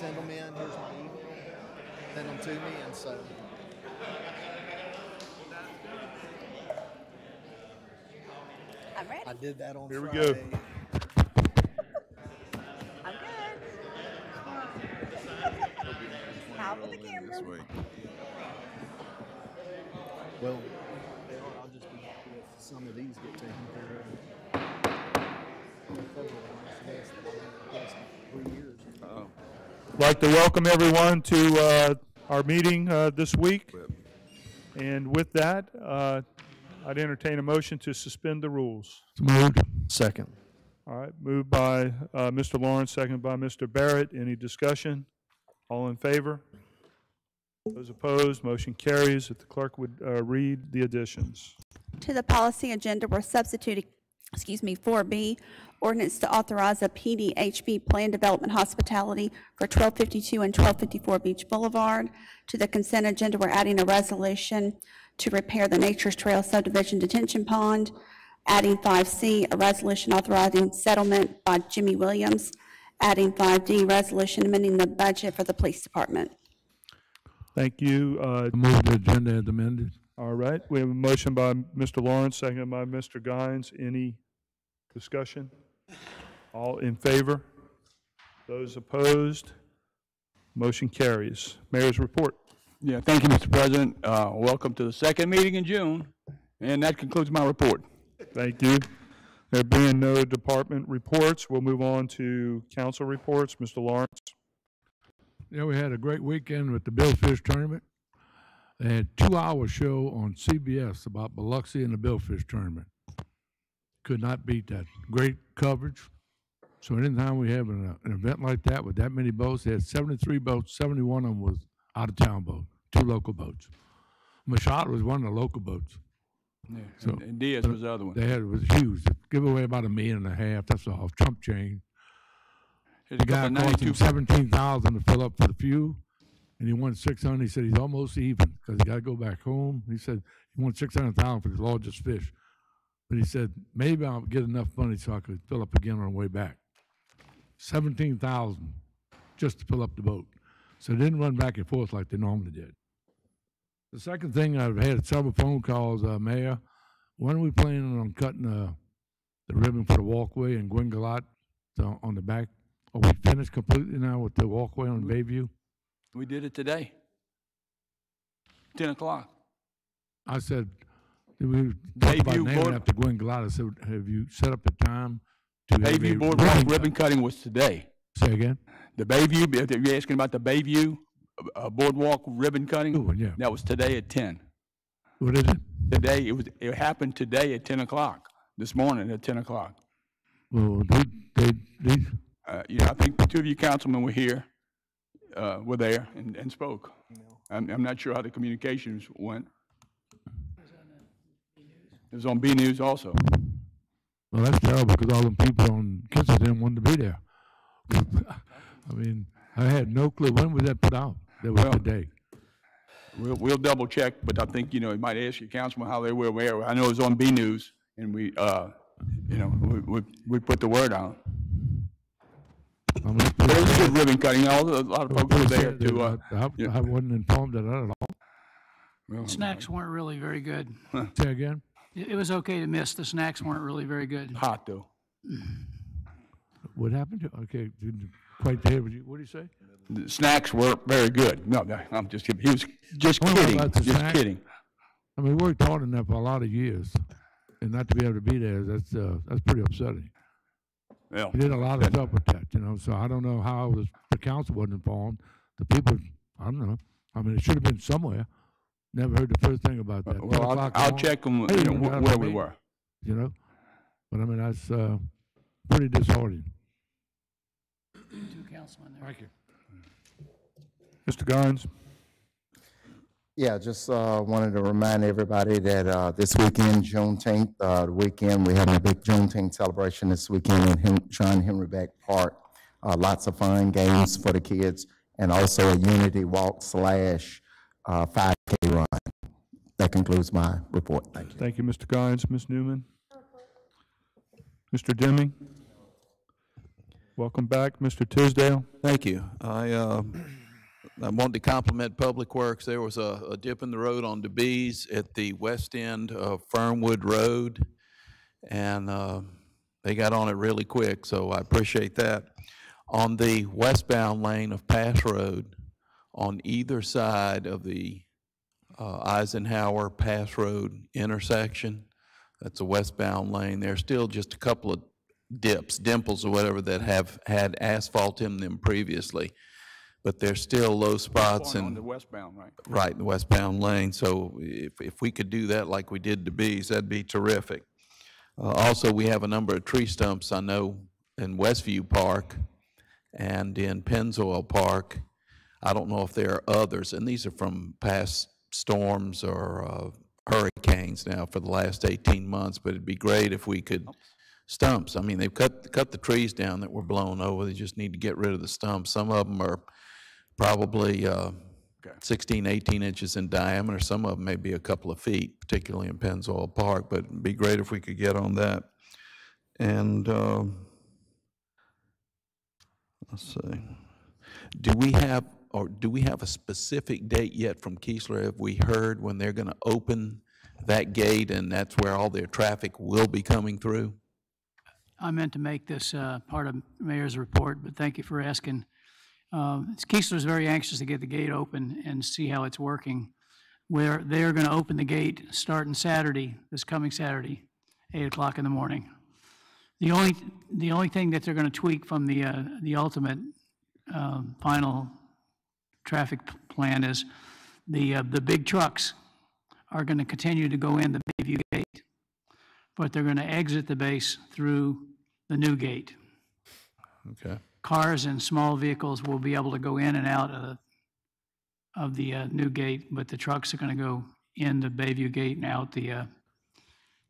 send them in, here's my email, send them to me, and so. I'm ready. I did that on Here we go. I'm good. How for the camera? Well, they are, I'll just be happy if some of these get taken care of. The federal ones, yes, the last Three years. I'd like to welcome everyone to uh, our meeting uh, this week. And with that, uh, I'd entertain a motion to suspend the rules. Moved. Second. All right, moved by uh, Mr. Lawrence, seconded by Mr. Barrett. Any discussion? All in favor? Those opposed, motion carries. If the clerk would uh, read the additions. To the policy agenda, we're substituting, excuse me, 4B, ordinance to authorize a PDHB Plan Development Hospitality for 1252 and 1254 Beach Boulevard. To the consent agenda, we're adding a resolution to repair the Nature's Trail subdivision detention pond. Adding 5C, a resolution authorizing settlement by Jimmy Williams. Adding 5D, resolution amending the budget for the police department. Thank you. Uh, Move the agenda as amended. All right, we have a motion by Mr. Lawrence, seconded by Mr. Gines. Any discussion? All in favor? Those opposed? Motion carries. Mayor's report. Yeah, thank you, Mr. President. Uh, Welcome to the second meeting in June, and that concludes my report. Thank you. There being no department reports, we'll move on to council reports. Mr. Lawrence. Yeah, we had a great weekend with the Billfish tournament. They had two-hour show on CBS about Biloxi and the Billfish tournament. Could not beat that. Great coverage. So anytime we have an, uh, an event like that with that many boats, they had seventy-three boats, seventy-one of them was out-of-town boat, two local boats. Mashot was one of the local boats. So- And and Diaz was the other one. They had, it was huge. Give away about a million and a half, that's all, Trump chain. A The guy cost him 92 seventeen thousand to fill up for the fuel, and he won six hundred. He said he's almost even because he got to go back home. He said he won six hundred thousand for his largest fish, but he said maybe I'll get enough money so I could fill up again on the way back. Seventeen thousand just to fill up the boat, so they didn't run back and forth like they normally did. The second thing I've had several phone calls, uh, Mayor. When are we planning on cutting uh, the ribbon for the walkway in Gwingalot uh, on the back? Are we finished completely now with the walkway on Bayview? We did it today. 10 o'clock. I said, we talked about Bayview naming Board- after Gwingalot. I said, have you set up a time to have a Bayview Boardwalk ribbon ribbon cutting was today. Say again? The Bayview, if you're asking about the Bayview uh, Boardwalk ribbon Good cutting, one, yeah. that was today at 10. What is it? Today, it was, it happened today at 10 o'clock, this morning at 10 o'clock. Well, they, they, these, Uh, You know, I think the two of you councilmen were here, uh, were there and and spoke. I'm I'm not sure how the communications went. It was on B News also. well, that's terrible because all them people on Kensington wanted to be there. I mean, I had no clue. When was that put out? That was Well- today. We'll, we'll double check, but I think, you know, you might ask your councilman how they were aware. I know it was on B News, and we, uh, you know, we, we, we put the word out. I mean, it's But was pretty good ribbon cutting, all, the- a lot of folks were pretty there sad that to, uh, I I- yeah. I wasn't informed of that at all. well, Snacks weren't really very good. Say again? It it was okay to miss, the snacks weren't really very good. hot though. What happened to, okay, didn't quite hear what you, what did you say? The snacks were very good. No, no, I'm just kidding. He was just Oh, kidding, about the just snack? kidding. I mean, we worked hard on that for a lot of years, and not to be able to be there, that's, uh, that's pretty upsetting. Well, We did a lot of stuff with that, you know, so I don't know how the, the council wasn't informed, the people, I don't know. I mean, it should have been somewhere. Never heard the first thing about that. 10 well, I'll, o'clock I'll on, check them, Hey, you know, wh- where my we name. were. You know, but I mean, that's, uh, pretty disheartening. Two councilmen there. Thank you. Mr. Gines. Yeah, just uh, wanted to remind everybody that uh, this weekend, Juneteenth, uh, the weekend, we're having a big Juneteenth celebration this weekend in Hen- John Henry Beck Park. Uh, Lots of fun games for the kids, and also a unity walk slash uh, 5K run. That concludes my report. Thank you. Thank you, Mr. Gines. Ms. Newman? Mr. Deming? Welcome back, Mr. Tisdale. Thank you. I, uh, I wanted to compliment Public Works. There was a, a dip in the road on Debuys at the west end of Fernwood Road, and, uh, they got on it really quick, so I appreciate that. On the westbound lane of Pass Road, on either side of the, uh, Eisenhower Pass Road intersection, that's a westbound lane, there's still just a couple of dips, dimples or whatever that have had asphalt in them previously. But there's still low spots Going on the westbound, right? right in the westbound lane. So if, if we could do that like we did to Bees, that'd be terrific. Uh, also, we have a number of tree stumps, I know, in Westview Park and in Pennzoil Park. I don't know if there are others, and these are from past storms or uh, hurricanes now for the last 18 months, but it'd be great if we could, stumps, I mean, they've cut, cut the trees down that were blown over, they just need to get rid of the stumps. Some of them are probably uh, 16, 18 inches in diameter, some of them may be a couple of feet, particularly in Pennzoil Park, but it'd be great if we could get on that. And, um, let's see, do we have, or do we have a specific date yet from Keesler? Have we heard when they're gonna open that gate and that's where all their traffic will be coming through? I meant to make this uh, part of Mayor's report, but thank you for asking. Um, Keesler's very anxious to get the gate open and see how it's working. Where they're going to open the gate starting Saturday, this coming Saturday, 8 o'clock in the morning. The only, the only thing that they're going to tweak from the, uh, the ultimate um, final traffic plan is the, uh, the big trucks are going to continue to go in the Bayview Gate, but they're going to exit the base through the new gate. Okay. Cars and small vehicles will be able to go in and out of, the- of the uh, new gate, but the trucks are going to go in the Bayview Gate and out the, uh,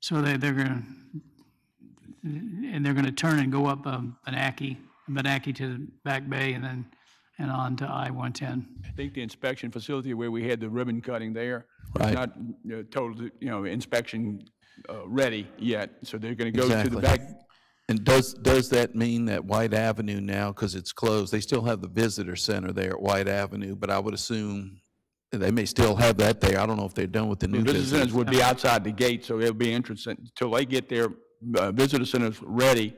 so they, they're going to, and they're going to turn and go up um, Benachi, Benachi to the Back Bay and then, and on to I-110. I think the inspection facility where we had the ribbon cutting there is Right. not, you know, total, you know, inspection uh, ready yet, so they're going to go to the Exactly. back. And does, does that mean that White Avenue now, because it's closed, they still have the visitor center there at White Avenue, but I would assume they may still have that there. I don't know if they're done with the new Visitor visitor. centers would be outside the gate, so it'll be interesting, until they get their uh, visitor centers ready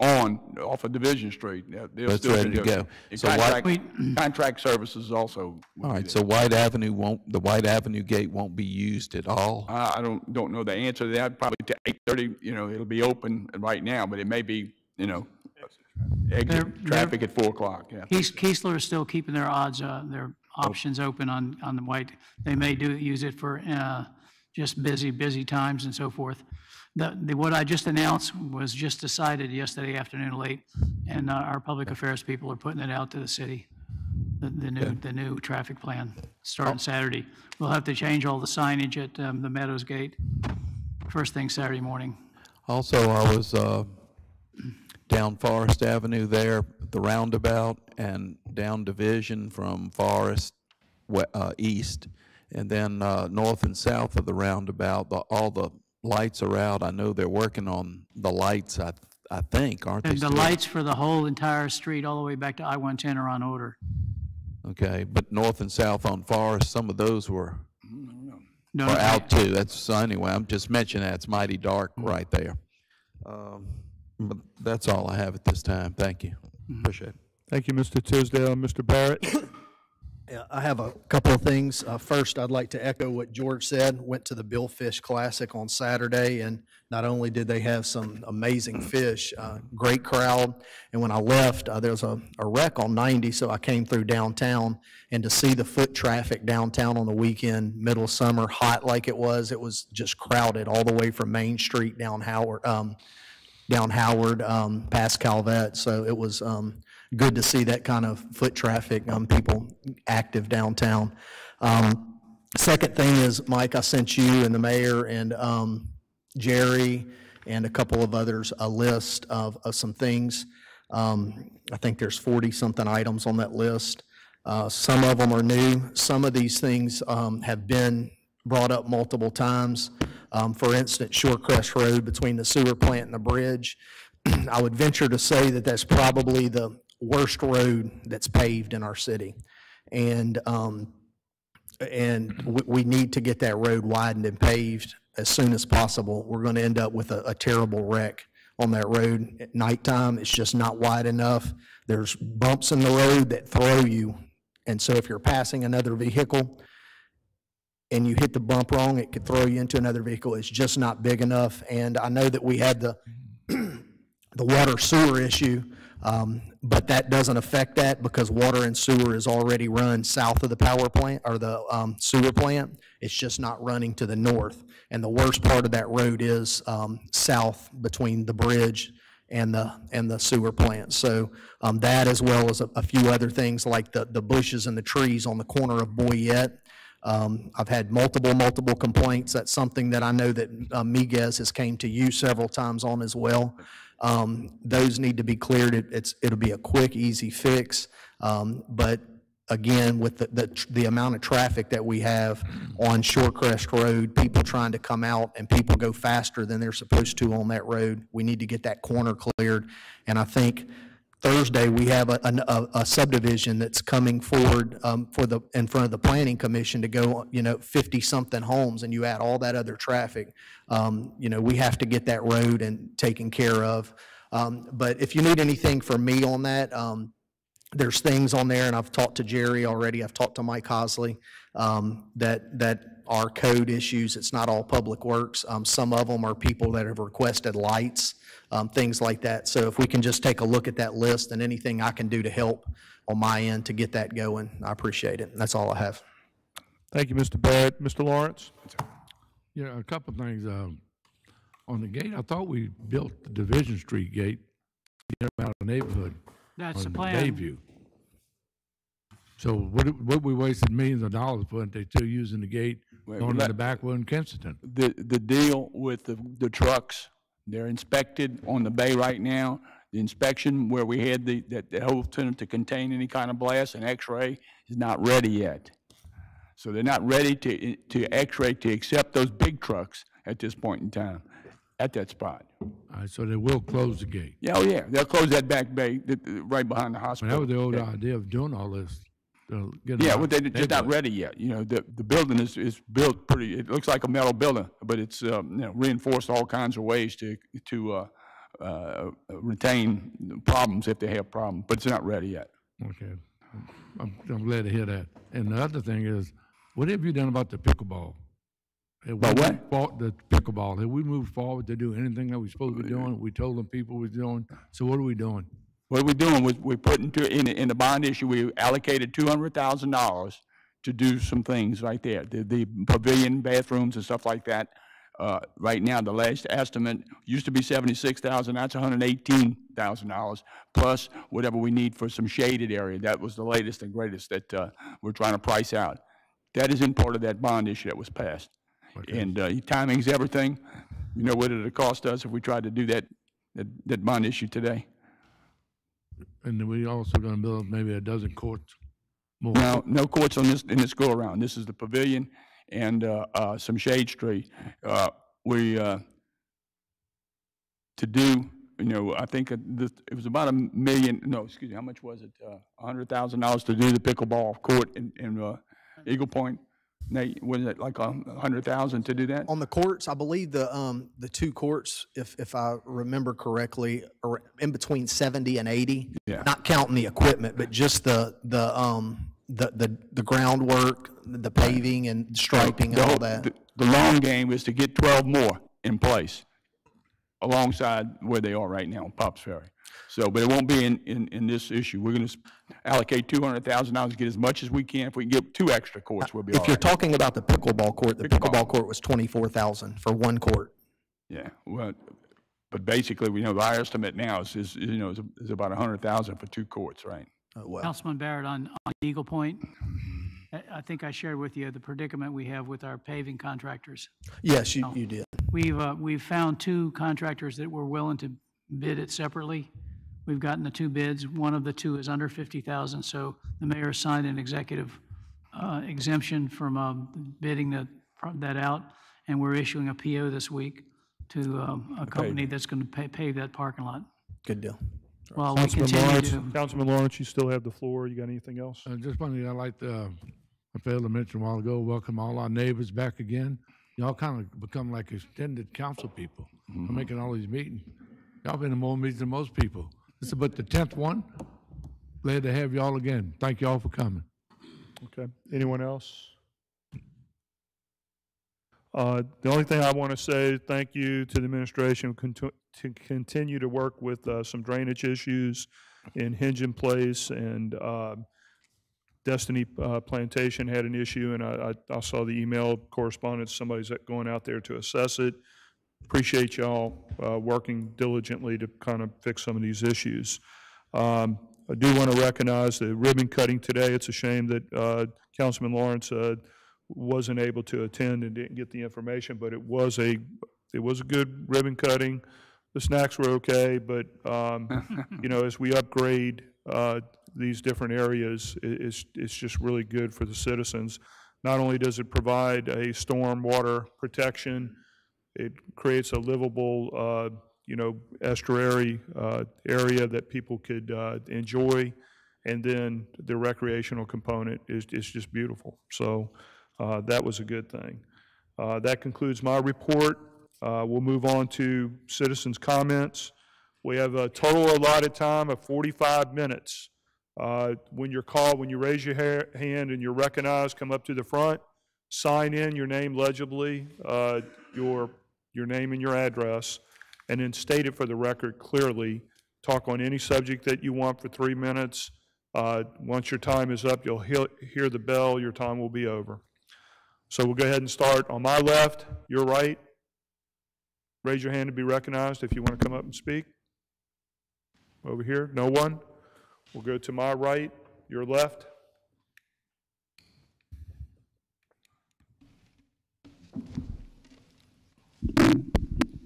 on, off of Division Street. they'll- they'll still ready to do- go. And So why- Contract contract services also. would All be right, so White Avenue won't, the White Avenue gate won't be used at all? I I don't, don't know the answer to that, probably to 8:30, you know, it'll be open right now, but it may be, you know, They're- exit they're- traffic at 4 o'clock, yeah. Kees- Keesler is still keeping their odds, uh, their options open on, on the white. They may do, use it for, uh, just busy, busy times and so forth. The, the, what I just announced was just decided yesterday afternoon late, and uh, our public affairs people are putting it out to the city. The, the new, the new traffic plan, starting Saturday. We'll have to change all the signage at, um, the Meadows Gate, first thing Saturday morning. Also, I was uh, down Forest Avenue there, the roundabout, and down Division from Forest uh, east, and then uh, north and south of the roundabout, the- all the lights are out. I know they're working on the lights, I I think, aren't they? And the still? lights for the whole entire street, all the way back to I-110 are on order. Okay, but north and south on Forest, some of those were No, or out too. That's, so anyway, I'm just mentioning that. It's mighty dark Mm-hmm. right there. Um, But that's all I have at this time. Thank you. Mm-hmm. Appreciate it. Thank you, Mr. Tisdale. Mr. Barrett? Yeah, I have a couple of things. Uh, First, I'd like to echo what George said. Went to the Billfish Classic on Saturday, and not only did they have some amazing fish, uh, great crowd, and when I left, uh, there was a a wreck on 90, so I came through downtown, and to see the foot traffic downtown on the weekend, middle summer, hot like it was, it was just crowded all the way from Main Street down Howard, um, down Howard, um, past Caillavet. So it was um, good to see that kind of foot traffic, um, people active downtown. Um, Second thing is, Mike, I sent you and the mayor and um, Jerry and a couple of others a list of, of some things. Um, I think there's 40-something items on that list. Uh, Some of them are new. Some of these things um, have been brought up multiple times. Um, For instance, Shorecrest Road between the sewer plant and the bridge, I would venture to say that that's probably the worst road that's paved in our city. And, um, and we, we need to get that road widened and paved as soon as possible. We're going to end up with a, a terrible wreck on that road at nighttime. It's just not wide enough. There's bumps in the road that throw you. And so if you're passing another vehicle and you hit the bump wrong, it could throw you into another vehicle. It's just not big enough. And I know that we had the, the water sewer issue, um, but that doesn't affect that because water and sewer is already run south of the power plant or the um, sewer plant. It's just not running to the north. And the worst part of that road is um, south between the bridge and the, and the sewer plant. So um, that as well as a, a few other things like the, the bushes and the trees on the corner of Boyette. Um, I've had multiple, multiple complaints. That's something that I know that uh, Miguez has came to you several times on as well. Um, Those need to be cleared. It- It's, it'll be a quick, easy fix. Um, But again, with the, the, the amount of traffic that we have on Shorecrest Road, people trying to come out and people go faster than they're supposed to on that road, we need to get that corner cleared. And I think Thursday, we have a, a a subdivision that's coming forward um, for the, in front of the planning commission to go, you know, 50-something homes, and you add all that other traffic. um, You know, we have to get that road and taken care of. Um, But if you need anything from me on that, um, there's things on there, and I've talked to Jerry already, I've talked to Mike Hosley, um, that, that are code issues. It's not all public works. Um, Some of them are people that have requested lights, um, things like that. So if we can just take a look at that list and anything I can do to help on my end to get that going, I appreciate it. That's all I have. Thank you, Mr. Barrett. Mr. Lawrence? Yeah, a couple of things. um, On the gate, I thought we built the Division Street gate, to get out of the neighborhood That's the on plan. Bayview. So what, what we wasted millions of dollars for, and they still using the gate Wait, going in let- the back one in Kensington. The, the deal with the, the trucks, they're inspected on the bay right now. The inspection where we had the, that, the whole tunnel to contain any kind of blast and x-ray is not ready yet. So they're not ready to, to x-ray, to accept those big trucks at this point in time, at that spot. All right, so they will close the gate. Yeah, oh yeah, they'll close that back bay, right behind the But that hospital. was the old idea of doing all this. Them Yeah, but they're just not ready yet. You know, the, the building is, is built pretty, it looks like a metal building, but it's, um, you know, reinforced all kinds of ways to, to, uh, uh, retain problems if they have problems, but it's not ready yet. Okay, I'm, I'm glad to hear that. And the other thing is, what have you done about the pickleball? Have we About what? The pickleball, have we moved forward to do anything that we supposed to be doing? We told them people was doing, so what are we doing? What we're doing was, we put into, in, in the bond issue, we allocated two hundred thousand dollars to do some things right there, the, the pavilion, bathrooms and stuff like that. Uh, right now, the last estimate used to be seventy-six thousand, that's hundred and eighteen thousand dollars, plus whatever we need for some shaded area. That was the latest and greatest that, uh, we're trying to price out. That is in part of that bond issue that was passed. And, uh, timing's everything. You know what it'd cost us if we tried to do that, that, that bond issue today? And then we also gonna build maybe a dozen courts more. No, no courts on this, in this go-around. This is the pavilion and uh, uh, some shade tree. Uh, We, uh, to do, you know, I think it this- it was about a million, no, excuse me, how much was it? Uh, A hundred thousand dollars to do the pickleball court in, in uh, Eagle Point. Nate, was it like a hundred thousand to do that? On the courts, I believe the, um, the two courts, if, if I remember correctly, are in between 70 and 80. Yeah. Not counting the equipment, but just the, the, um, the, the, the groundwork, the paving and striping and The all whole- that. the- The long game is to get 12 more in place alongside where they are right now, Popps Ferry. So, but it won't be in, in, in this issue. We're going to allocate $200,000, get as much as we can. If we can get two extra courts, we'll be all If you're right. talking about the pickleball court, the Pickleball. pickleball court was 24,000 for one court. Yeah, well, but basically, we know our estimate now is, is, you know, is is about 100,000 for two courts, right? Uh, Well, Councilman Barrett, on, on Eagle Point, I, I think I shared with you the predicament we have with our paving contractors. yes, you, you did. We've, uh, we've found two contractors that were willing to bid it separately. We've gotten the two bids. One of the two is under 50,000, so the mayor signed an executive uh, exemption from um, bidding that, that out, and we're issuing a PO this week to um, a company that's going to pave that parking lot. Good deal. Well, we Councilman continue Lawrence, to, Councilman Lawrence, you still have the floor. You got anything else? Uh, just one thing I'd like to, uh, I failed to mention a while ago, welcome all our neighbors back again. Y'all kind of become like extended council people. for making all these meetings. Y'all been in more meetings than most people. This is about the tenth one. Glad to have y'all again. Thank y'all for coming. Okay. Anyone else? Uh, The only thing I want to say, thank you to the administration contu- to continue to work with uh, some drainage issues in Hinge Place and uh, Destiny uh, Plantation had an issue, and I I- I saw the email correspondence, somebody's going out there to assess it. Appreciate y'all uh, working diligently to kind of fix some of these issues. Um, I do want to recognize the ribbon cutting today. It's a shame that uh, Councilman Lawrence uh, wasn't able to attend and didn't get the information, but it was a, it was a good ribbon cutting. The snacks were okay, but, um, you know, as we upgrade uh, these different areas, i- it's, it's just really good for the citizens. Not only does it provide a stormwater protection, it creates a livable, uh, you know, estuary uh, area that people could uh, enjoy, and then the recreational component is, is just beautiful. So uh, that was a good thing. Uh, That concludes my report. Uh, We'll move on to citizens' comments. We have a total allotted time of 45 minutes. Uh, When you're called, when you raise your ha- hand and you're recognized, come up to the front, sign in your name legibly, uh, your, your name and your address, and then state it for the record clearly. Talk on any subject that you want for three minutes. Uh, Once your time is up, you'll hear, hear the bell, your time will be over. So we'll go ahead and start on my left, your right. Raise your hand to be recognized if you want to come up and speak. Over here, no one? We'll go to my right, your left.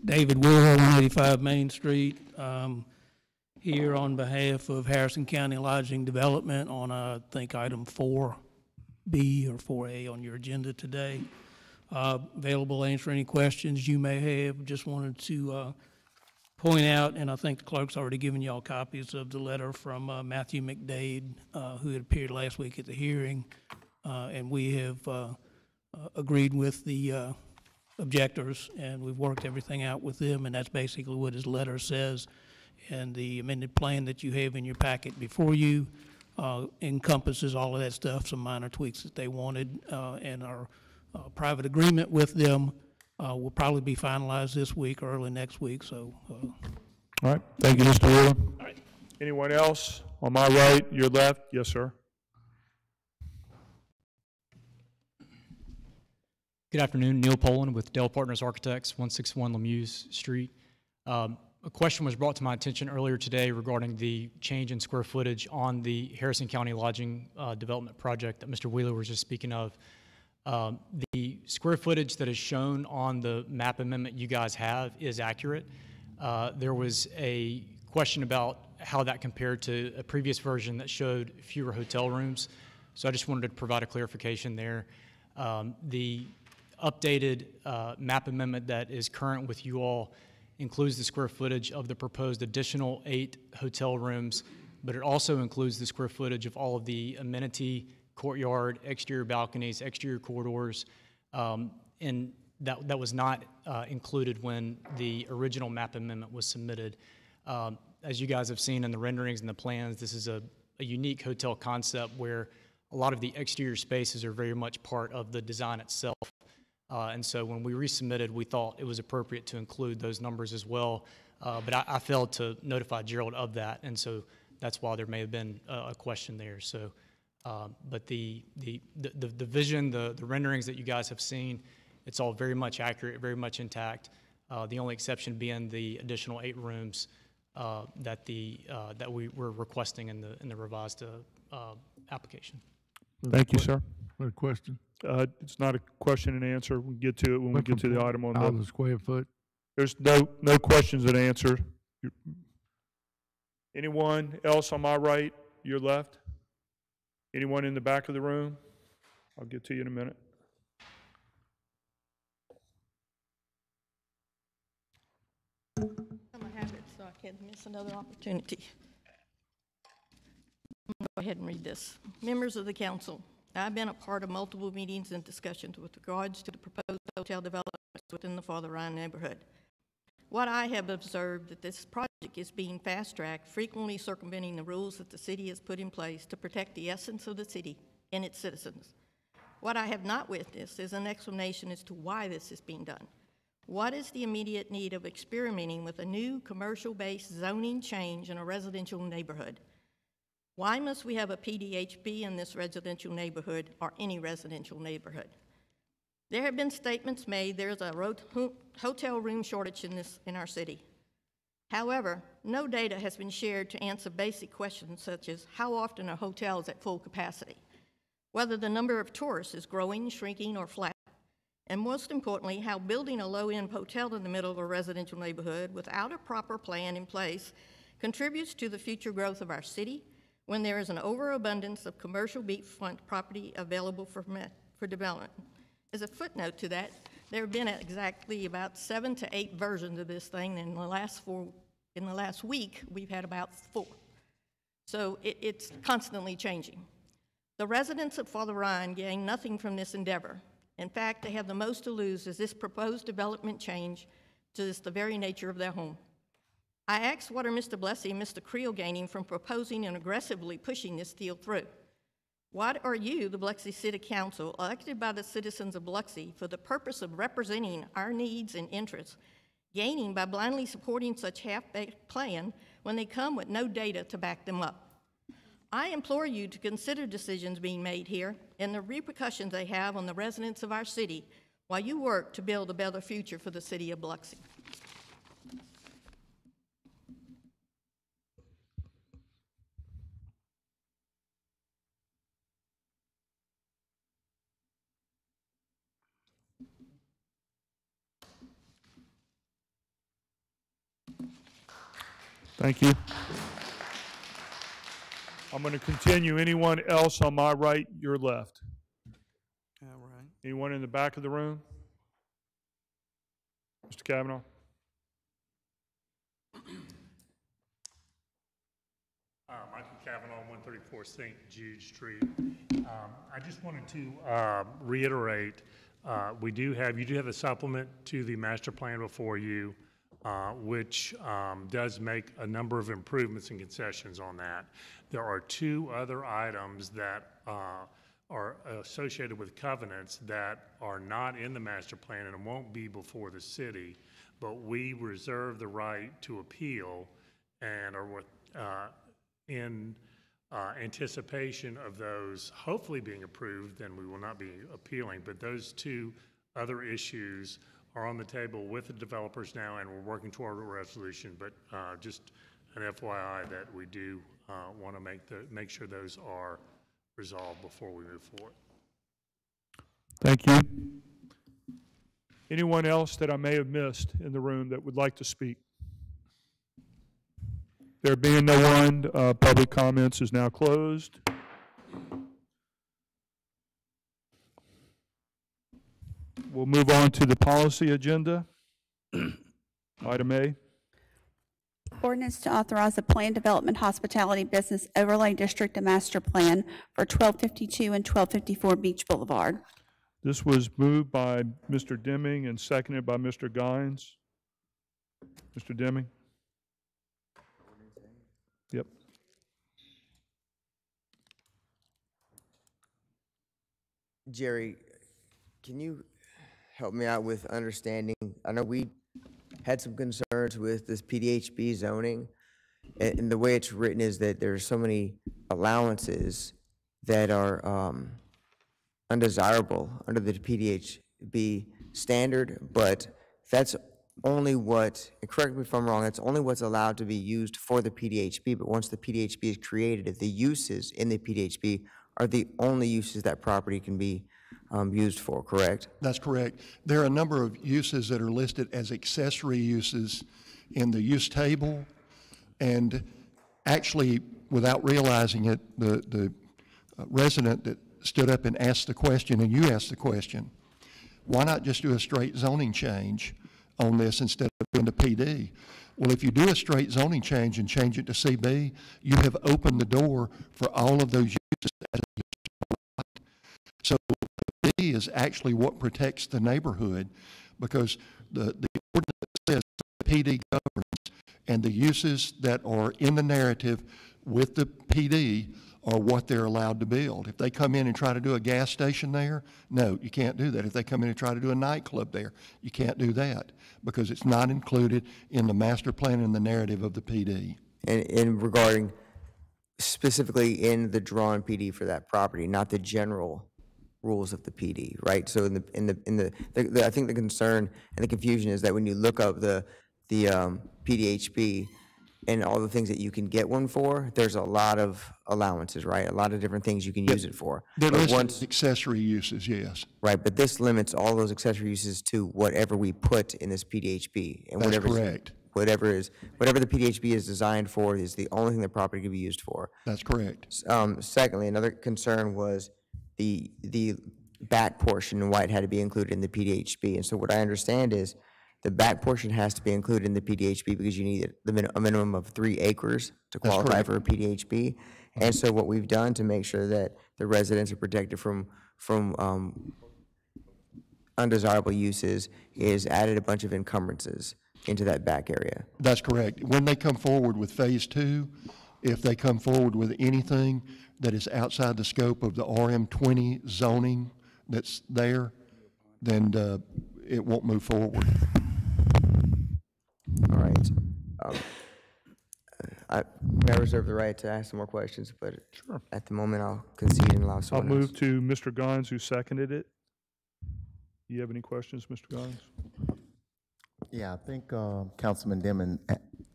David Woodhull, 185 Main Street, um, here on behalf of Harrison County Lodging Development on, I think, item 4B or 4A on your agenda today. Uh, Available to answer any questions you may have. Just wanted to uh, point out, and I think the clerk's already given y'all copies of the letter from uh, Matthew McDade, uh, who had appeared last week at the hearing, Uh, and we have uh, uh, agreed with the uh, objectors, and we've worked everything out with them, and that's basically what his letter says. And the amended plan that you have in your packet before you uh, encompasses all of that stuff, some minor tweaks that they wanted, uh, and our uh, private agreement with them uh, will probably be finalized this week or early next week, so uh, All right, thank you, Mr. Wheeler. Anyone else? On my right, your left? Yes, sir. Good afternoon, Neil Poland with Dale Partners Architects, 161 Lameuse Street. Um, A question was brought to my attention earlier today regarding the change in square footage on the Harrison County Lodging uh, Development Project that Mr. Wheeler was just speaking of. Um, The square footage that is shown on the map amendment you guys have is accurate. Uh, There was a question about how that compared to a previous version that showed fewer hotel rooms. So I just wanted to provide a clarification there. Um, The updated uh, map amendment that is current with you all includes the square footage of the proposed additional eight hotel rooms, but it also includes the square footage of all of the amenity, courtyard, exterior balconies, exterior corridors, um, and that, that was not uh, included when the original map amendment was submitted. Um, As you guys have seen in the renderings and the plans, this is a, a unique hotel concept where a lot of the exterior spaces are very much part of the design itself. Uh, And so when we resubmitted, we thought it was appropriate to include those numbers as well. Uh, But I, I failed to notify Gerald of that, and so that's why there may have been a, a question there. So, um, but the, the, the, the- the vision, the, the renderings that you guys have seen, it's all very much accurate, very much intact. Uh, The only exception being the additional eight rooms uh, that the, uh, that we were requesting in the, in the revised uh, uh, application. Thank you, sir. What a question. Uh, It's not a question and answer. We'll get to it when we get to the item on the, square foot. there's no, no questions and answer. Anyone else on my right, your left? Anyone in the back of the room? I'll get to you in a minute. I'm gonna have it so I can't miss another opportunity. Go ahead and read this. Members of the council, I've been a part of multiple meetings and discussions with regards to the proposed hotel developments within the Father Ryan neighborhood. What I have observed that this project is being fast-tracked, frequently circumventing the rules that the city has put in place to protect the essence of the city and its citizens. What I have not witnessed is an explanation as to why this is being done. What is the immediate need of experimenting with a new commercial-based zoning change in a residential neighborhood? Why must we have a PDHB in this residential neighborhood or any residential neighborhood? There have been statements made there's a hotel room shortage in this, in our city. However, no data has been shared to answer basic questions such as how often are hotels at full capacity? Whether the number of tourists is growing, shrinking, or flat? And most importantly, how building a low-end hotel in the middle of a residential neighborhood without a proper plan in place contributes to the future growth of our city when there is an overabundance of commercial beachfront property available for, for development. As a footnote to that, there have been exactly about seven to eight versions of this thing, in the last four, in the last week, we've had about four. So it, it's constantly changing. The residents of Father Ryan gain nothing from this endeavor. In fact, they have the most to lose as this proposed development change to the very nature of their home. I asked what are Mr. Blessy and Mr. Creel gaining from proposing and aggressively pushing this deal through? What are you, the Biloxi City Council, elected by the citizens of Biloxi for the purpose of representing our needs and interests, gaining by blindly supporting such half-baked plan when they come with no data to back them up? I implore you to consider decisions being made here and the repercussions they have on the residents of our city while you work to build a better future for the city of Biloxi. Thank you. I'm going to continue. Anyone else on my right, your left? All right. Anyone in the back of the room? Mr. Kavanaugh? Uh, Michael Kavanaugh, 134 St. Jude Street. Um, I just wanted to uh, reiterate, uh, we do have, you do have a supplement to the master plan before you, uh, which um, does make a number of improvements and concessions on that. There are two other items that uh, are associated with covenants that are not in the master plan and won't be before the city, but we reserve the right to appeal and are with, uh, in uh, anticipation of those hopefully being approved, then we will not be appealing. But those two other issues are on the table with the developers now, and we're working toward a resolution. But uh, just an FYI that we do want to make the, make sure those are resolved before we move forward. Thank you. Anyone else that I may have missed in the room that would like to speak? There being no one, uh, public comments is now closed. We'll move on to the policy agenda. Item A. Ordinance to authorize a planned development hospitality business overlay district and master plan for 1252 and 1254 Beach Boulevard. This was moved by Mr. Deming and seconded by Mr. Gines. Mr. Deming? Yep. Jerry, can you help me out with understanding? I know we had some concerns with this PDHB zoning, and, and the way it's written is that there's so many allowances that are um, undesirable under the PDHB standard, but that's only what, correct me if I'm wrong, that's only what's allowed to be used for the PDHB, but once the PDHB is created, the uses in the PDHB are the only uses that property can be um, used for, correct? That's correct. There are a number of uses that are listed as accessory uses in the use table, and actually, without realizing it, the, the uh, resident that stood up and asked the question, and you asked the question, why not just do a straight zoning change on this instead of doing the PD? Well, if you do a straight zoning change and change it to CB, you have opened the door for all of those uses. So B is actually what protects the neighborhood because the, the ordinance says PD governs and the uses that are in the narrative with the PD are what they're allowed to build. If they come in and try to do a gas station there, no, you can't do that. If they come in and try to do a nightclub there, you can't do that because it's not included in the master plan and the narrative of the PD. And, and regarding specifically in the drawn PD for that property, not the general rules of the PD, right? So in the, in the, in the, the, the- I think the concern and the confusion is that when you look up the, the, um, PDHB and all the things that you can get one for, there's a lot of allowances, right? A lot of different things you can use it for. They're But listed once- accessory uses, yes. Right, but this limits all those accessory uses to whatever we put in this PDHB. and That's whatever's- correct. Whatever is, whatever the PDHB is designed for is the only thing the property can be used for. That's correct. S- Um, secondly, another concern was the, the back portion and why it had to be included in the PDHB. And so what I understand is the back portion has to be included in the PDHB because you need the min, a minimum of three acres to qualify for a PDHB. And so what we've done to make sure that the residents are protected from, from, um, undesirable uses is added a bunch of encumbrances into that back area. That's correct. When they come forward with Phase Two, if they come forward with anything that is outside the scope of the RM twenty zoning that's there, then uh, it won't move forward. All right. Um, I, may I reserve the right to ask some more questions, but at the moment, I'll concede and allow I'll someone else. move to Mr. Gines, who seconded it. Do you have any questions, Mr. Gines? Yeah, I think uh, Councilman Dimon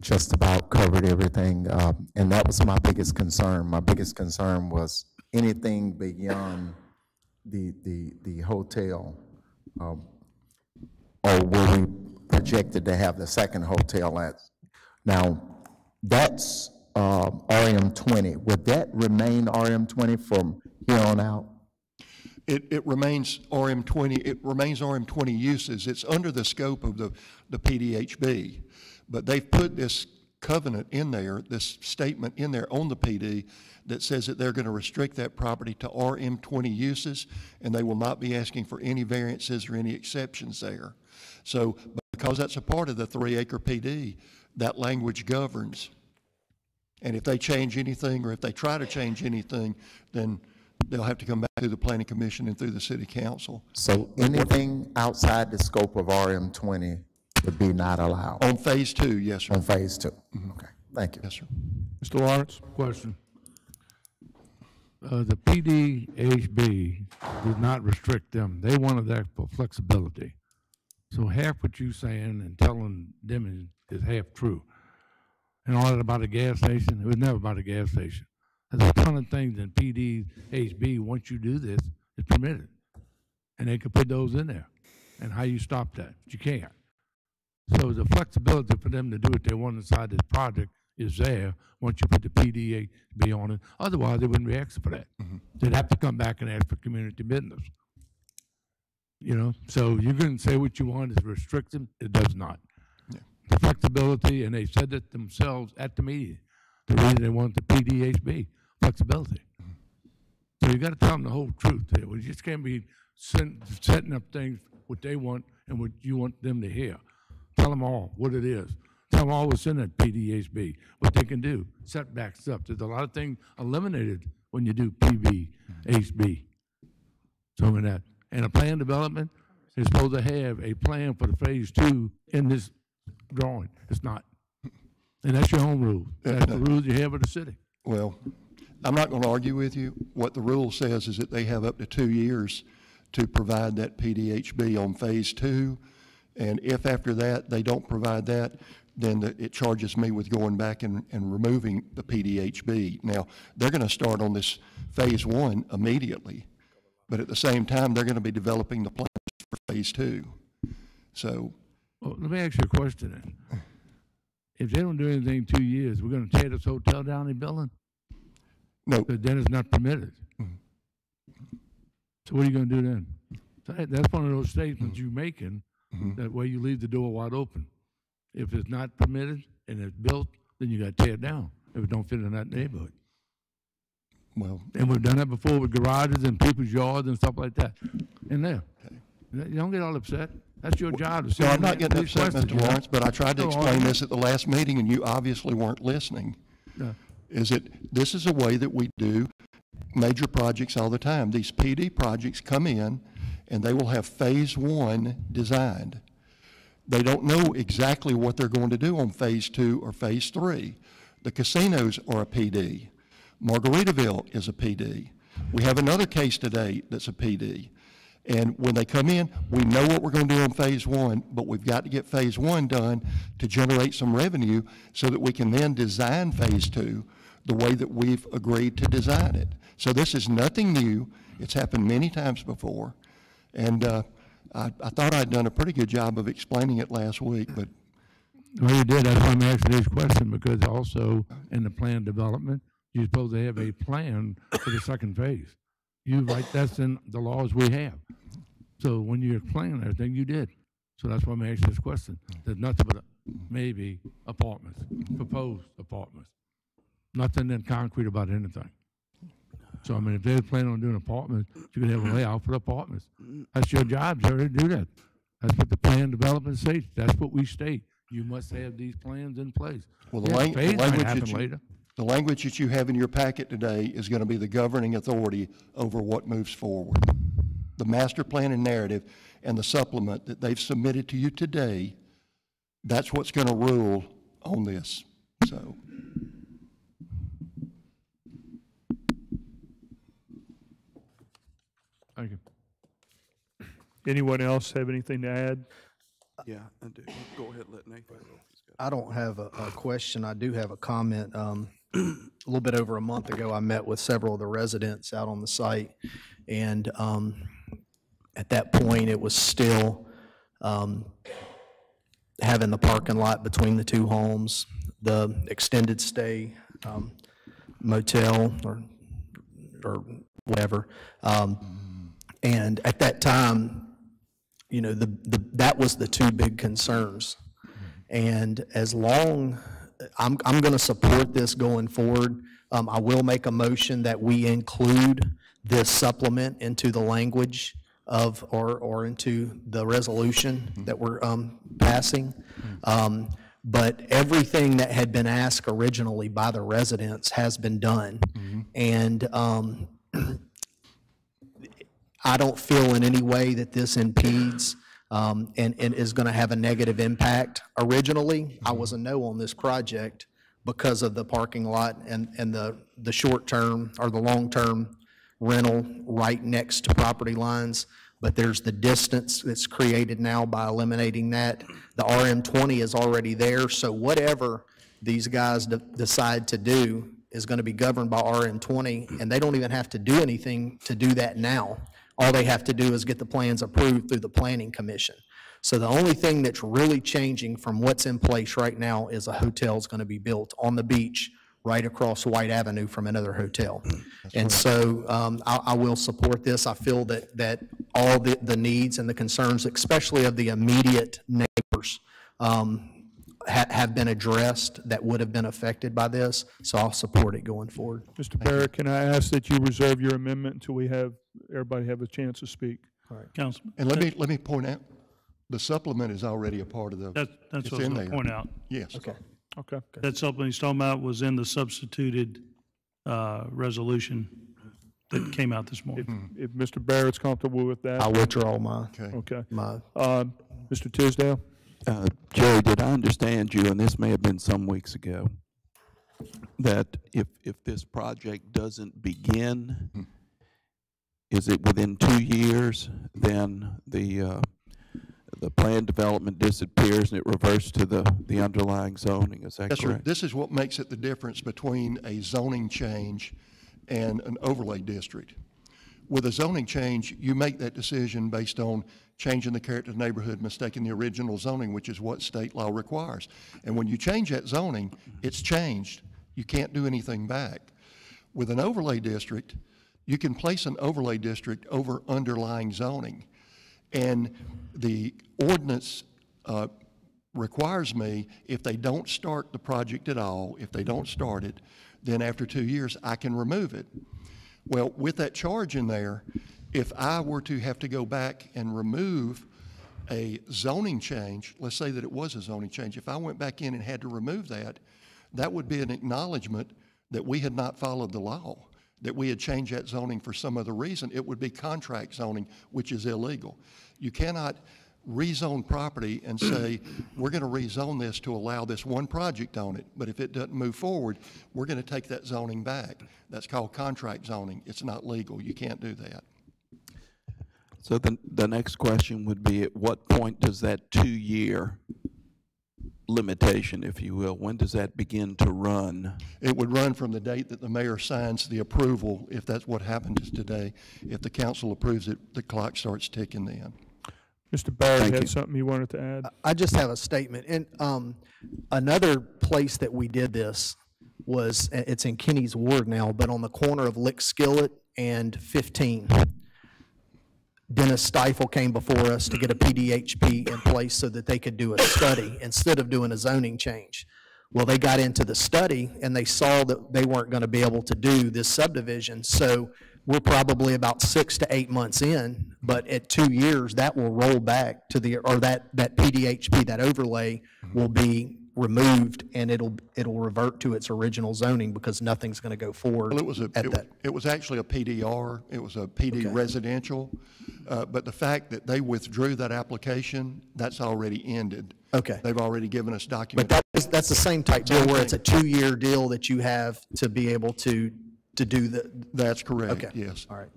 just about covered everything, um, and that was my biggest concern. My biggest concern was anything beyond the, the, the hotel, um, or where we projected to have the second hotel at. Now, that's um, RM twenty. Would that remain RM twenty from here on out? It, it remains RM twenty, it remains RM twenty uses. It's under the scope of the, the PDHB. But they've put this covenant in there, this statement in there on the PD that says that they're going to restrict that property to RM twenty uses, and they will not be asking for any variances or any exceptions there. So because that's a part of the three acre PD, that language governs. And if they change anything, or if they try to change anything, then they'll have to come back through the planning commission and through the city council. So anything outside the scope of RM twenty would be not allowed On phase two, yes, sir. on phase two? Okay, thank you. Yes, sir. Mr. Lawrence? Question. Uh, the PDHB did not restrict them. They wanted that for flexibility. So half what you're saying and telling them is, is half true. And all that about a gas station, it was never about a gas station. There's a ton of things in PDHB, once you do this, it's permitted. And they could put those in there. And how you stop that? You can't. So the flexibility for them to do what they want inside this project is there once you put the PDA be on it. Otherwise, they wouldn't be asking for that. Mm-hmm. They'd have to come back and ask for community business. You know, so you can say what you want is restricted, it does not. The flexibility, and they said it themselves at the meeting, the reason they want the PDHB, flexibility. Mm-hmm. So you gotta tell them the whole truth there. We just can't be sen- setting up things what they want and what you want them to hear. Tell them all what it is. Tell them all what's in that PDHB, what they can do, setback stuff. There's a lot of things eliminated when you do PDHB. So in that, and a plan development is supposed to have a plan for the phase two in this drawing. It's not. And that's your own rule. That's the rules you have of the city. Well, I'm not going to argue with you. What the rule says is that they have up to two years to provide that PDHB on phase two. And if after that, they don't provide that, then the- it charges me with going back and, and removing the PDHB. Now, they're going to start on this phase one immediately, but at the same time, they're going to be developing the plans for phase two. So, Well, let me ask you a question then. If they don't do anything in two years, we're gonna tear this hotel down and building? no, Because then it's not permitted. Mm-hmm. So what are you gonna do then? So that- That's one of those statements you're making, Mm-hmm. that way you leave the door wide open. If it's not permitted, and it's built, then you gotta tear it down if it don't fit in that neighborhood. Well, And we've done that before with garages and people's yards and stuff like that in there. You don't get all upset. That's your job to sit no, I'm not getting upset, Mr. Lawrence, but I tried to No, all explain right. this at the last meeting, and you obviously weren't listening. Is that this is a way that we do major projects all the time. These PD projects come in, and they will have Phase One designed. They don't know exactly what they're going to do on Phase Two or Phase Three. The casinos are a PD. Margaritaville is a PD. We have another case today that's a PD. And when they come in, we know what we're going to do on Phase One, but we've got to get Phase One done to generate some revenue so that we can then design Phase Two the way that we've agreed to design it. So this is nothing new. It's happened many times before. And uh, I, I thought I'd done a pretty good job of explaining it last week, but Well, you did, that's why I'm asking this question, because also in the plan development, you're supposed to have a plan for the second phase. You write, that's in the laws we have. So when you're planning everything, you did. So that's why I'm asking this question. There's nothing but maybe apartments, proposed apartments. Nothing in concrete about anything. So I mean, if they're planning on doing apartments, you could have a layout for the apartments. That's your job, Jerry, to do that. That's what the plan development states. That's what we state. You must have these plans in place. Well, the Yeah, lang- the phase might language happen that you, later. the language that you have in your packet today is going to be the governing authority over what moves forward. The master plan and narrative and the supplement that they've submitted to you today, that's what's going to rule on this, so. Anyone else have anything to add? Yeah, I do. Go ahead, let Nathan go. I don't have a, a question. I do have a comment. Um, a little bit over a month ago, I met with several of the residents out on the site. And, um, at that point, it was still, um, having the parking lot between the two homes, the extended stay, um, motel or, or whatever. Um, and at that time, you know, the, the, that was the two big concerns. And as long, I'm, I'm going to support this going forward. Um, I will make a motion that we include this supplement into the language of, or, or into the resolution that we're, um, passing. Um, but everything that had been asked originally by the residents has been done. And, um, I don't feel in any way that this impedes um, and, and is going to have a negative impact. Originally, I was a no on this project because of the parking lot and, and the, the short-term or the long-term rental right next to property lines. But there's the distance that's created now by eliminating that. The RM20 is already there, so whatever these guys de- decide to do is going to be governed by RM20, and they don't even have to do anything to do that now. All they have to do is get the plans approved through the Planning Commission. So the only thing that's really changing from what's in place right now is a hotel's going to be built on the beach right across White Avenue from another hotel. And so um, I, I will support this. I feel that, that all the, the needs and the concerns, especially of the immediate neighbors, um, ha- have been addressed that would have been affected by this, so I'll support it going forward. Mr. Barrett, can I ask that you reserve your amendment until we have, everybody have a chance to speak? All right. Councilman. And let me, let me point out, the supplement is already a part of the. That, that's it's what I was in going to there. point out. Yes. Okay. Okay. That supplement he's talking about was in the substituted uh, resolution that came out this morning. If Mr. Barrett's comfortable with that? I'll withdraw my, Okay. Okay. my Um, Mr. Tisdale? Uh, Jerry, did I understand you, and this may have been some weeks ago, that if, if this project doesn't begin, is it within two years, then the, uh, the plan development disappears and it reverts to the, the underlying zoning, is that Yes, sir. correct? This is what makes it the difference between a zoning change and an overlay district. With a zoning change, you make that decision based on changing the character of the neighborhood, mistaking the original zoning, which is what state law requires. And when you change that zoning, it's changed. You can't do anything back. With an overlay district, you can place an overlay district over underlying zoning. And the ordinance uh, requires me, if they don't start the project at all, if they don't start it, then after two years, I can remove it. Well, with that charge in there, if I were to have to go back and remove a zoning change, let's say that it was a zoning change, if I went back in and had to remove that, that would be an acknowledgement that we had not followed the law, that we had changed that zoning for some other reason. It would be contract zoning, which is illegal. You cannot rezone property and say, we're going to rezone this to allow this one project on it, but if it doesn't move forward, we're going to take that zoning back. That's called contract zoning. It's not legal. You can't do that. So the, the next question would be, at what point does that two-year limitation, if you will, when does that begin to run? It would run from the date that the mayor signs the approval, if that's what happens today. If the council approves it, the clock starts ticking then. Mr. Barrett Thank had you. something you wanted to add? I just have a statement. And um, another place that we did this was, it's in Kenny's Ward now, but on the corner of Lick Skillet and 15. Dennis Stifle came before us to get a PDHB in place so that they could do a study instead of doing a zoning change. Well, they got into the study and they saw that they weren't going to be able to do this subdivision. So we're probably about six to eight months in, but at two years, that will roll back to the, or that, that PDHB, that overlay will be removed and it'll, it'll revert to its original zoning because nothing's going to go forward Well, it was a, at it, that. it was actually a PDR, it was a PD residential, uh, but the fact that they withdrew that application, that's already ended. Okay. They've already given us documents. But document. that is, that's the same type deal where it's a two-year deal that you have to be able to, to do the, That's correct, okay. yes. All right.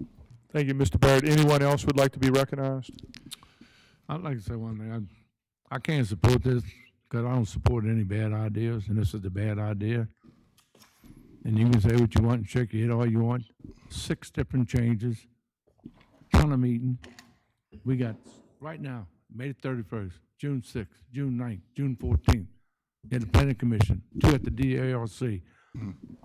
Thank you, Mr. Barrett. Anyone else would like to be recognized? I'd like to say one thing. I, I can't support this because I don't support any bad ideas, and this is a bad idea. And you can say what you want and shake your head all you want. Six different changes, ton of meeting. We got, right now, May thirty-first, June sixth, June 9th, June fourteenth, at the planning commission, two at the DARC.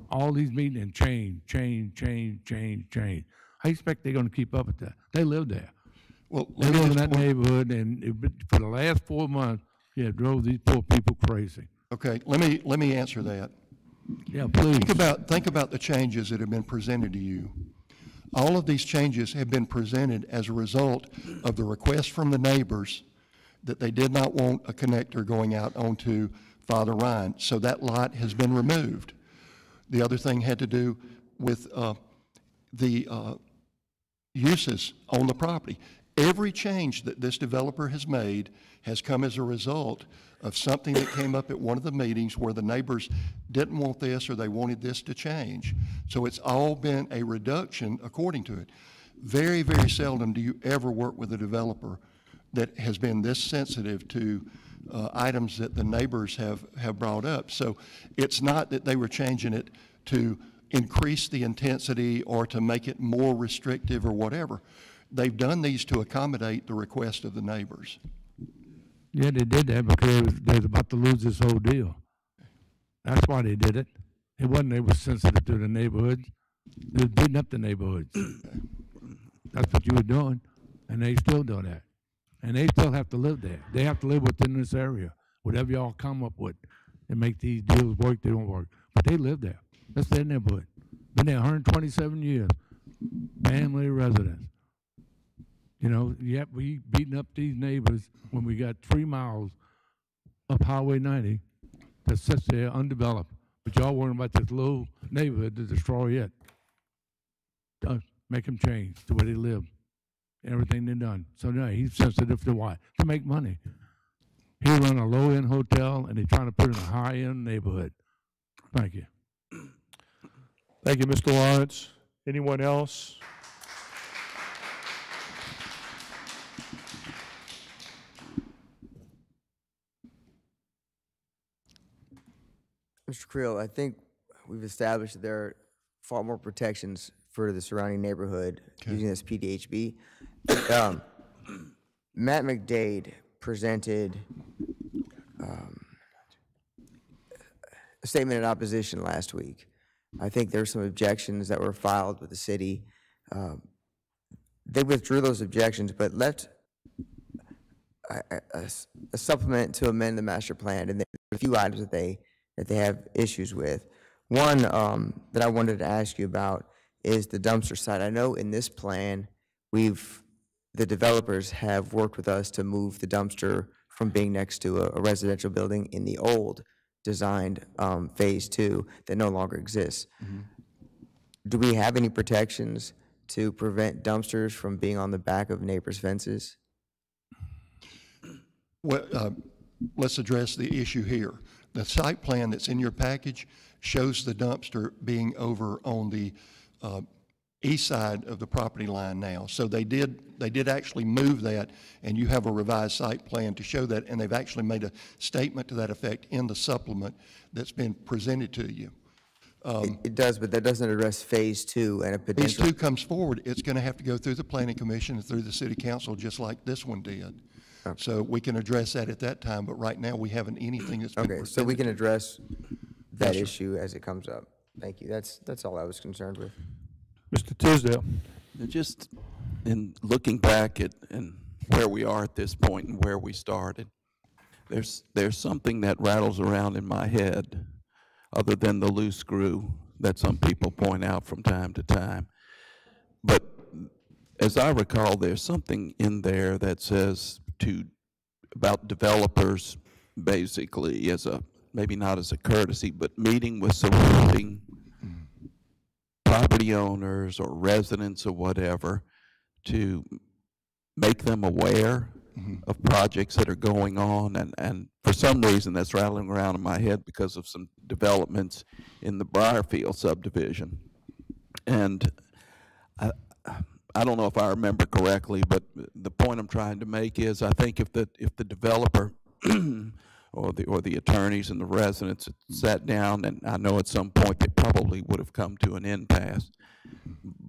All these meetings and change, change, change, change, change. I expect they're gonna keep up with that. They live there. Well, They let me live in just that point- neighborhood, and it, for the last four months, yeah, it drove these poor people crazy. Okay, let me, let me answer that. Yeah, please. Think about, think about the changes that have been presented to you. All of these changes have been presented as a result of the request from the neighbors that they did not want a connector going out onto Father Ryan, so that lot has been removed. The other thing had to do with uh, the uh, uses on the property. Every change that this developer has made has come as a result of something that came up at one of the meetings where the neighbors didn't want this or they wanted this to change. So it's all been a reduction according to it. Very, very seldom do you ever work with a developer that has been this sensitive to uh, items that the neighbors have, have brought up. So it's not that they were changing it to increase the intensity or to make it more restrictive or whatever. They've done these to accommodate the request of the neighbors. Yeah, they did that because they was about to lose this whole deal. That's why they did it. It wasn't they were sensitive to the neighborhoods. They was beating up the neighborhoods. That's what you were doing, and they still do that. And they still have to live there. They have to live within this area. Whatever y'all come up with and make these deals work, they don't work. But they live there. That's their neighborhood. Been there 127 years. Family residents. You know, yet we beating up these neighbors when we got three miles up Highway 90 that sits there undeveloped. But y'all worrying about this little neighborhood to destroy it. Uh, make them change the way they live, everything they done. So now he's sensitive to why? To make money. He run a low-end hotel and they trying to put in a high-end neighborhood. Thank you. Thank you, Mr. Lawrence. Anyone else? Mr. Creel, I think we've established that there are far more protections for the surrounding neighborhood using this PDHB. Um, Matt McDade presented um, a statement in opposition last week. I think there were some objections that were filed with the city. Um, They withdrew those objections, but left a supplement to amend the master plan, and there are a few items that they, that they have issues with. One um, that I wanted to ask you about is the dumpster site. I know in this plan, we've, the developers have worked with us to move the dumpster from being next to a a residential building in the old designed um, Phase Two that no longer exists. Do we have any protections to prevent dumpsters from being on the back of neighbors' fences? Well, uh, let's address the issue here. The site plan that's in your package shows the dumpster being over on the uh, east side of the property line now. So they did, they did actually move that, and you have a revised site plan to show that, and they've actually made a statement to that effect in the supplement that's been presented to you. It it does, but that doesn't address Phase Two and a Phase potential. two comes forward, it's going to have to go through the planning commission and through the city council, just like this one did. So we can address that at that time, but right now, we haven't anything that's been Okay, so we presented. can address that Yes, sir. issue as it comes up. Thank you. That's, that's all I was concerned with. Mr. Tisdale? And Just in looking back at, and where we are at this point and where we started, there's, there's something that rattles around in my head, other than the loose screw that some people point out from time to time. But as I recall, there's something in there that says to, about developers, basically, as a, maybe not as a courtesy, but meeting with surrounding property owners or residents or whatever to make them aware mm-hmm. of projects that are going on, and, and for some reason, that's rattling around in my head because of some developments in the Briarfield subdivision. And I, I don't know if I remember correctly, but the point I'm trying to make is, I think if the, if the developer or the, or the attorneys and the residents had sat down, and I know at some point they probably would have come to an impasse,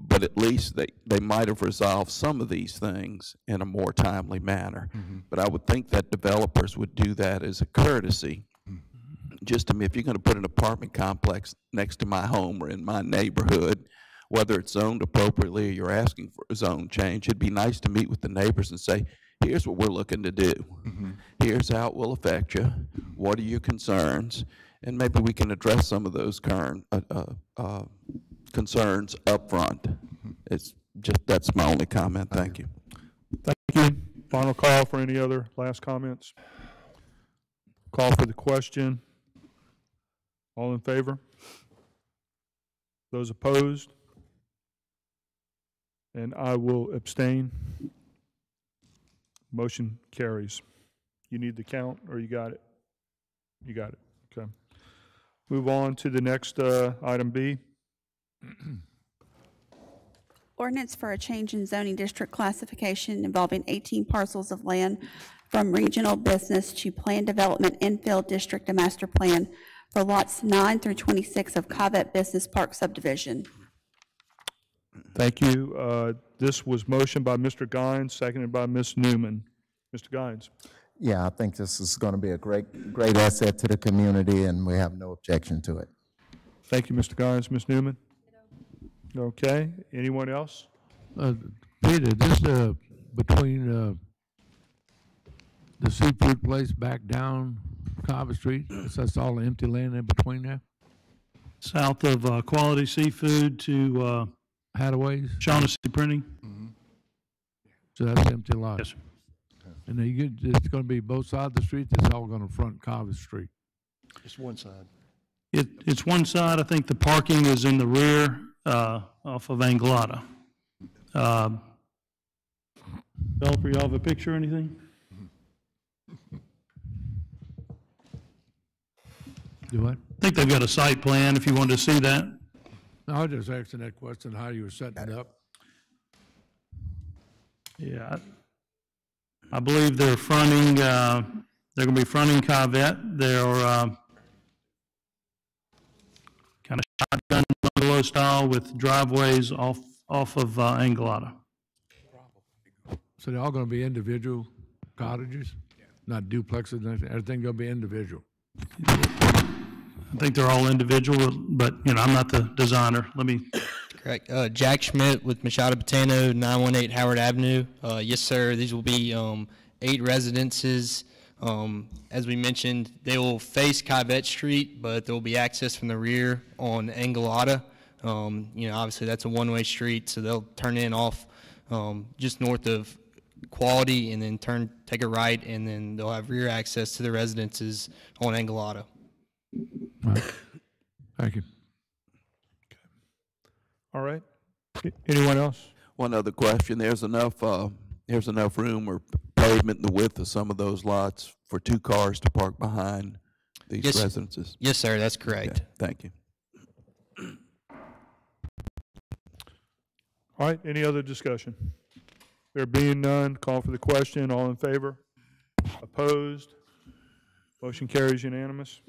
but at least they, they might have resolved some of these things in a more timely manner. Mm-hmm. But I would think that developers would do that as a courtesy. Mm-hmm. Just to me, if you're gonna put an apartment complex next to my home or in my neighborhood, whether it's zoned appropriately or you're asking for a zone change, it'd be nice to meet with the neighbors and say, here's what we're looking to do. Here's how it will affect you. What are your concerns? And maybe we can address some of those current, uh, uh, uh, concerns upfront. It's just, that's my only comment. Thank you. Thank you. Final call for any other last comments? Call for the question. All in favor? Those opposed? And I will abstain. Motion carries. You need the count, or you got it? You got it, okay. Move on to the next, uh, item B. Ordinance for a change in zoning district classification involving 18 parcels of land from regional business to planned development infill district and master plan for lots 9 through 26 of Covet Business Park subdivision. Thank you. Uh, This was motioned by Mr. Gines, seconded by Ms. Newman. Mr. Gines? Yeah, I think this is going to be a great, great asset to the community, and we have no objection to it. Thank you, Mr. Gines. Ms. Newman? Okay, anyone else? Uh, Peter, this, uh, between, uh, the seafood place back down Carver Street, that's all the empty land in between there? South of uh, Quality Seafood to Hadaway's? Shaughnessy Printing. So that's empty lot? Yes, sir. And then you get, it's gonna be both sides of the street, it's all gonna front Carver Street? Just one side. It, it's one side, I think the parking is in the rear, uh, off of Anglada. Um, Developer, you all have a picture or anything? Do what? I think they've got a site plan, if you wanted to see that. No, I was just asking that question, how you were setting it up. Yeah, I I believe they're fronting, uh, they're gonna be fronting Covet. They're, uh, kind of shotgun bungalow style with driveways off, off of uh, Anglada. So they're all gonna be individual cottages? Not duplexes, nothing, everything gonna be individual? I think they're all individual, but, you know, I'm not the designer. Let me, Correct. Uh, Jack Schmidt with Machado Patano, 918 Howard Avenue. Uh, yes, sir. These will be um, eight residences. Um, As we mentioned, they will face Kivette Street, but there will be access from the rear on Angelada. Um, You know, obviously, that's a one-way street, so they'll turn in off um, just north of Quality and then turn, take a right, and then they'll have rear access to the residences on Angelada. Thank you. All right. Anyone else? One other question, there's enough, uh, there's enough room or pavement in the width of some of those lots for two cars to park behind these Yes. residences? Yes, sir, that's correct. Okay, Thank you. All right, any other discussion? There being none, call for the question. All in favor? Opposed? Motion carries unanimous.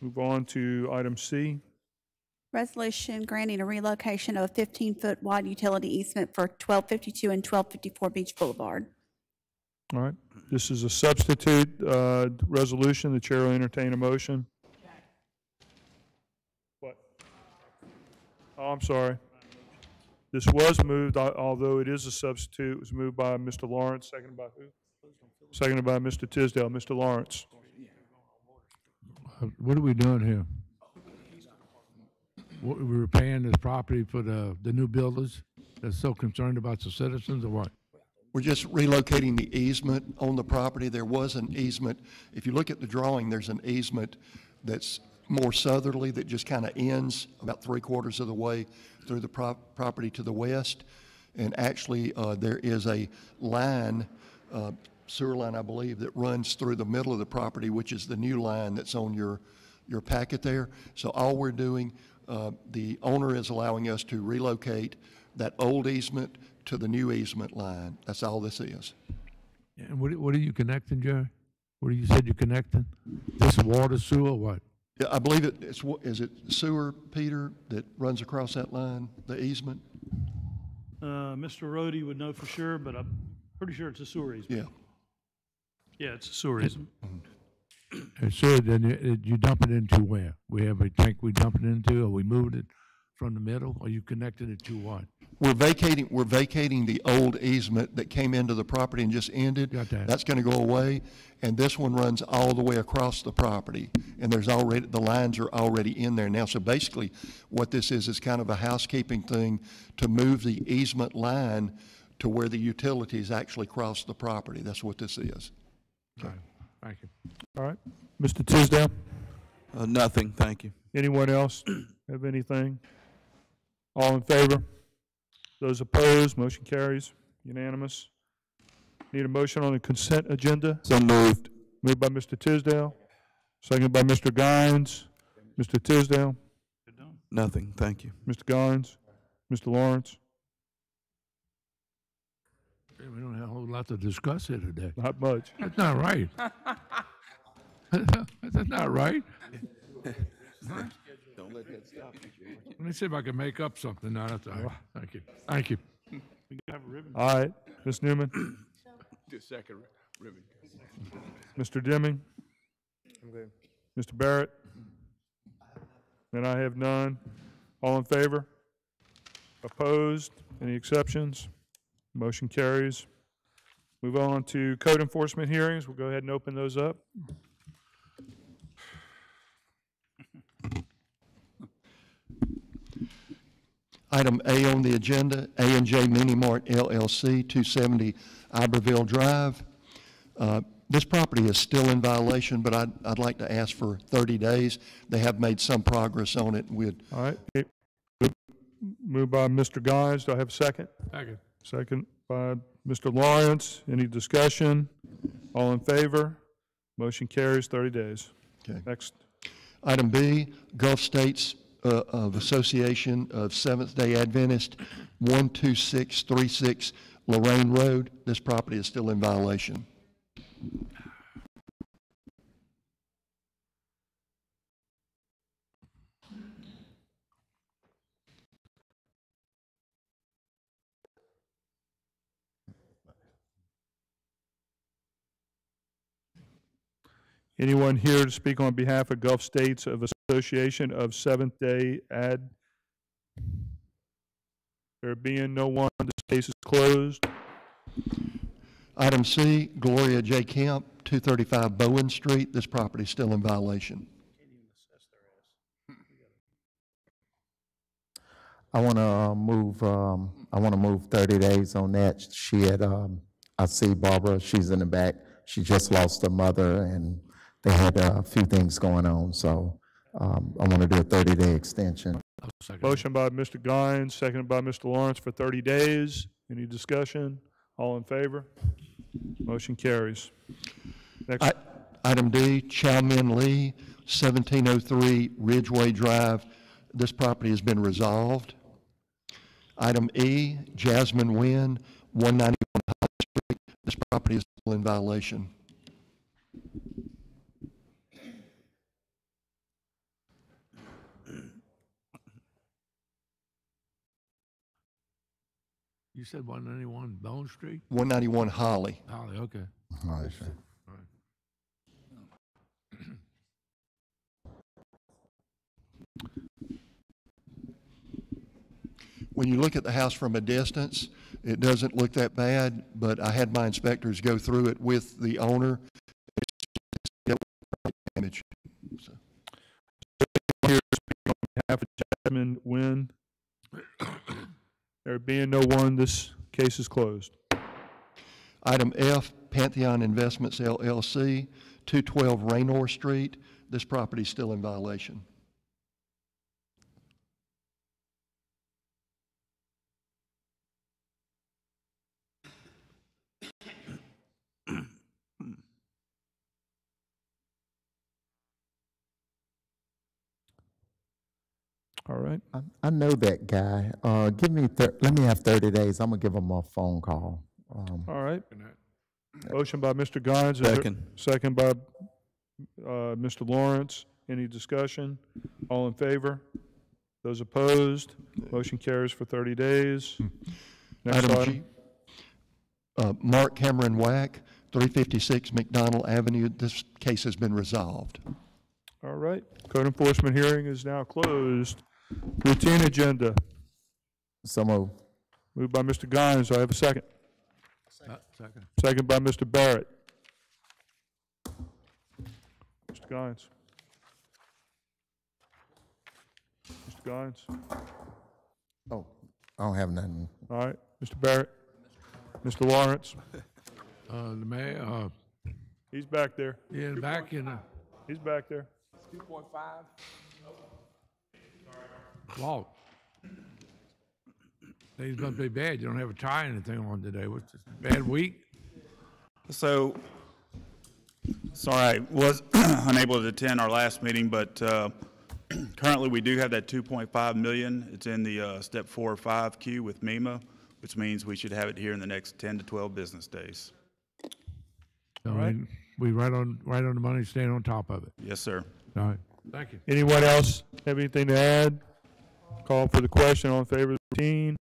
Move on to item C. Resolution granting a relocation of a 15-foot wide utility easement for 1252 and 1254 Beach Boulevard. All right, this is a substitute uh, resolution. The chair will entertain a motion. What? Oh, I'm sorry. This was moved, although it is a substitute, it was moved by Mr. Lawrence, seconded by who? Seconded by Mr. Tisdale. Mr. Lawrence. Uh, What are we doing here? What, we're paying this property for the, the new builders that's so concerned about the citizens or what? We're just relocating the easement on the property. There was an easement. If you look at the drawing, there's an easement that's more southerly that just kind of ends about three quarters of the way through the prop- property to the west. And actually, uh, there is a line, uh, sewer line, I believe, that runs through the middle of the property, which is the new line that's on your, your packet there. So all we're doing, uh, the owner is allowing us to relocate that old easement to the new easement line. That's all this is. And what, what are you connecting, Jerry? What you said you're connecting? This water sewer, what? Yeah, I believe it, it's, wa- is it sewer, Peter, that runs across that line, the easement? Uh, Mr. Rhodey would know for sure, but I'm pretty sure it's a sewer easement. Yeah. Yeah, it's a sewer easement. And so then you, you dump it into where? We have a tank we dump it into, or we moved it from the middle, or you connected it to what? We're vacating, we're vacating the old easement that came into the property and just ended. Got that. That's gonna go away, and this one runs all the way across the property. And there's already, the lines are already in there now. So basically, what this is, is kind of a housekeeping thing to move the easement line to where the utilities actually cross the property. That's what this is. Thank you. All right. Mr. Tisdale? Uh, Nothing, thank you. Anyone else have anything? All in favor? Those opposed, motion carries unanimous. Need a motion on the consent agenda? So moved. Moved by Mr. Tisdale, seconded by Mr. Gines. Mr. Tisdale, Nothing, thank you. Mr. Gines, Mr. Lawrence? Hey, We don't have a whole lot to discuss here today. Not much. That's not right. That's not right. Don't let that stop you, Let me see if I can make up something. No, that's all right. Thank you. Thank you. All right, Ms. Newman, The second ribbon. Mr. Deming, I'm good. Mr. Barrett? And I have none. All in favor? Opposed? Any exceptions? Motion carries. Move on to code enforcement hearings. We'll go ahead and open those up. Item A on the agenda, A and J Mini Mart LLC, 270 Iberville Drive. Uh, This property is still in violation, but I'd, I'd like to ask for 30 days. They have made some progress on it. We'd, All right. Moved by Mr. Gines. Do I have a second? Second. Second by Mr. Lawrence. Any discussion? All in favor? Motion carries 30 days. Okay. Next. Item B, Gulf States uh, of Association of Seventh-day Adventist, 12636 Lorraine Road. This property is still in violation. Anyone here to speak on behalf of Gulf States of Association of Seventh-day Ad? There being no one to Case is closed. Item C, Gloria J. Kemp, 235 Bowen Street. This property is still in violation. I want to move, um, I want to move 30 days on that. She had, um, I see Barbara, she's in the back. She just lost her mother and they had uh, a few things going on, so um, I want to do a 30-day extension. Motion by Mr. Gines, seconded by Mr. Lawrence for 30 days. Any discussion? All in favor? Motion carries. Next, I- Item D, Chow Min Lee, 1703 Ridgeway Drive. This property has been resolved. Item E, Jasmine Nguyen, 191 Holly Street. This property is still in violation. You said one ninety-one Bone Street? 191 Holly. Holly, okay. Holly Street. When you look at the house from a distance, it doesn't look that bad, but I had my inspectors go through it with the owner. It's damage. So, here speaking on Jasmine Nguyen. There being no one, this case is closed. Item F, Pantheon Investments LLC, 212 Raynor Street. This property is still in violation. All right. I, I know that guy. Uh, give me, thir- let me have 30 days. I'm going to give him a phone call. Um, All right. Motion by Mr. Gines. is there- Second. Second by uh, Mr. Lawrence. Any discussion? All in favor? Those opposed? Motion carries for 30 days. Next Item item. G, uh, Mark Cameron Wack, 356 McDonald Avenue. This case has been resolved. All right. Code enforcement hearing is now closed. Routine agenda. So moved. Moved by Mr. Gines. Do I have a second? Uh, Second. Second by Mr. Barrett. Mr. Gines. Mr. Gines. Oh, I don't have nothing. All right. Mr. Barrett. Mr. Lawrence. Uh, the mayor, uh, He's back there. yeah, back in, uh, He's back there. Walt. Things must be bad. You don't have a tie or anything on today. What's this, bad week? So, sorry, I was unable to attend our last meeting, but uh, currently, we do have that 2.5 million. It's in the uh, step four or five queue with MEMA, which means we should have it here in the next 10 to 12 business days. All right. We right on, right on the money, staying on top of it. Yes, sir. All right. Thank you. Anyone else have anything to add? Call for the question. All in favor of the routine?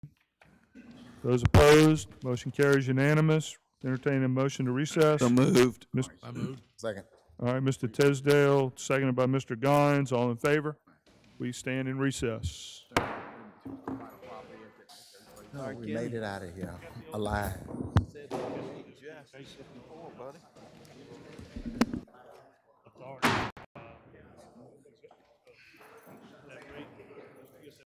Those opposed? Motion carries unanimous. Entertain a motion to recess. So moved. Mr. I moved. Second. All right, Mr. Tisdale, seconded by Mr. Gines. All in favor? We stand in recess. No, we made it out of here alive.